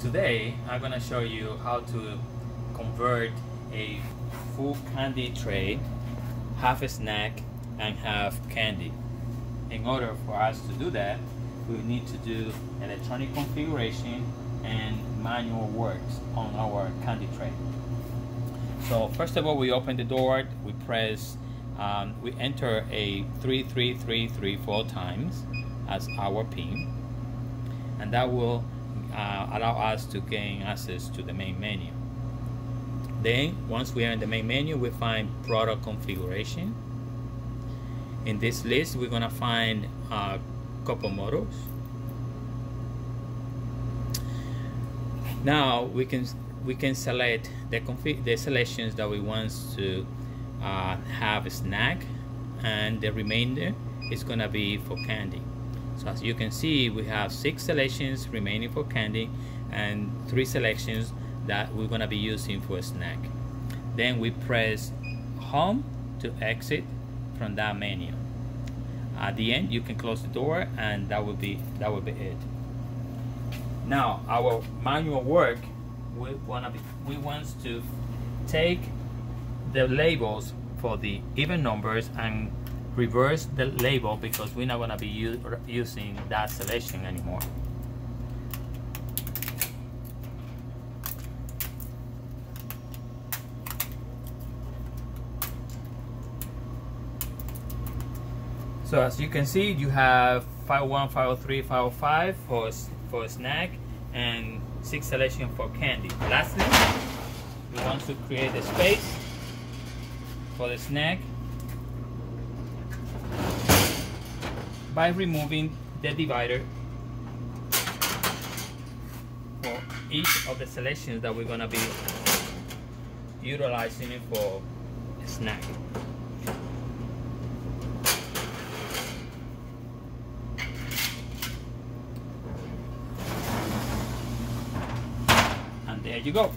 Today I'm gonna show you how to convert a full candy tray, half a snack and half candy. In order for us to do that, we need to do electronic configuration and manual works on our candy tray. So first of all, we open the door, we press, um, we enter a 3333 four times as our PIN, and that will uh, allow us to gain access to the main menu. Then, once we are in the main menu, we find product configuration. In this list, we're gonna find a couple models. Now we can we can select the config the selections that we want to uh, have a snack, and the remainder is gonna be for candy. So as you can see, we have six selections remaining for candy and three selections that we're gonna be using for a snack. Then we press home to exit from that menu. At the end, you can close the door and that will be that will be it. Now our manual work, we wanna be we want to take the labels for the even numbers and reverse the label because we're not going to be using that selection anymore. So as you can see, you have 501, 503, 505 for, for a snack and six selection for candy. Lastly, we want to create a space for the snack by removing the divider for each of the selections that we're going to be utilizing it for snack. And there you go.